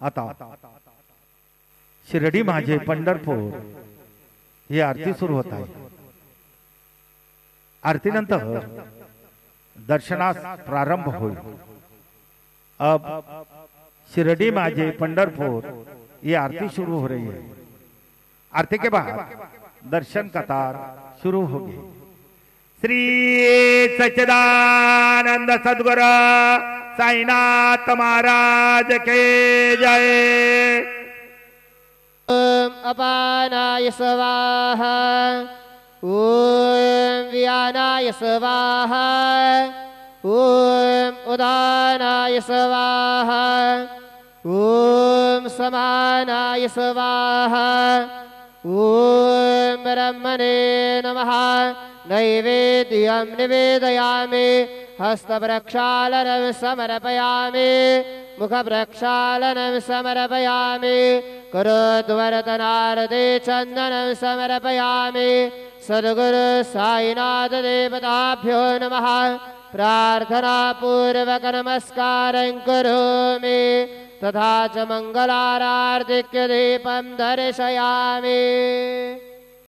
आता। शिर्डी माझे पंढरपूर ही आरती सुरू होत आहे. आरतीनंतर दर्शनास प्रारंभ होईल. अब शिरडी माझे पंढरपुर ये आरती शुरू हो रही है. आरती के बाद दर्शन कतार शुरू होगी श्री सच्चिदानंद सदगुरु साईनाथ महाराज के जय। ॐ अपानाय स्वाहा। ॐ व्यानाय स्वाहा। ॐ उदानाय स्वाहा। ॐ समानाय स्वाहा। ॐ नमः। नैवेद्यं निवेदयामि हस्तप्रक्षालनं समर्पयामि मुखप्रक्षालनं समर्पयामि करोद्वरतनारदे चन्दनं समर्पयामि। सद्गुरु नमः। प्रार्थनापूर्वक नमस्कारं करोमि तथा च मङ्गलारार्तिक्यदीपं दर्शयामि